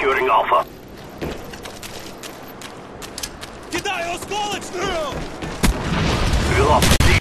Securing Alpha. Кидаю осколочную! Вилов, D.